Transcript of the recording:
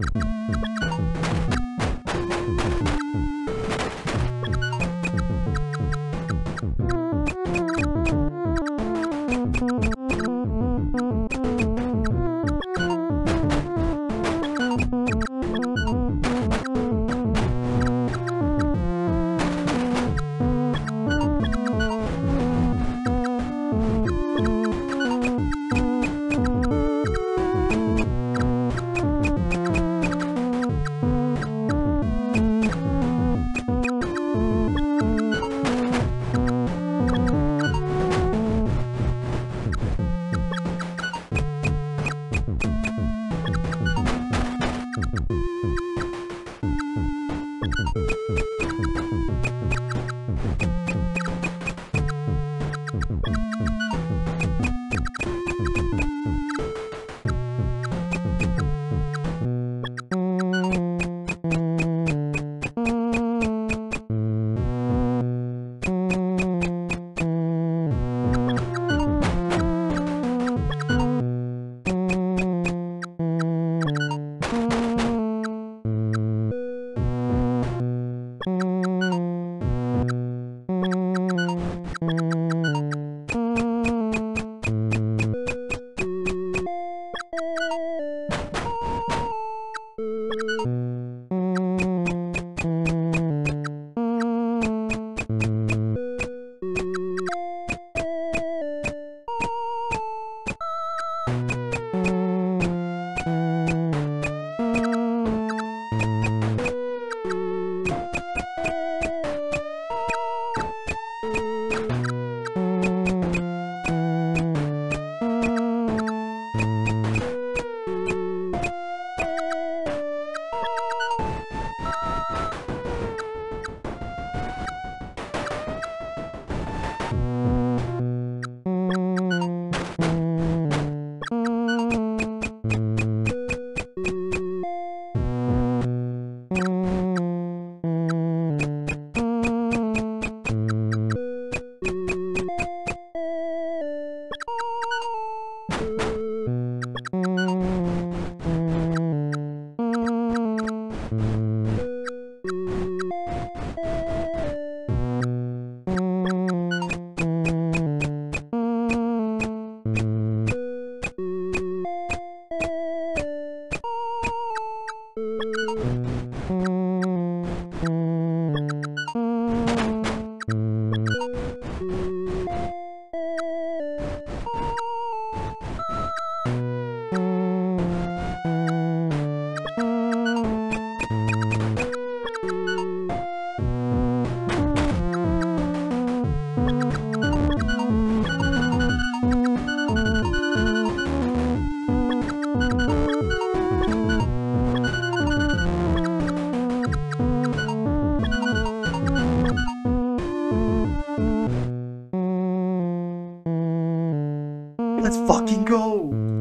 Mm-hmm. fucking go!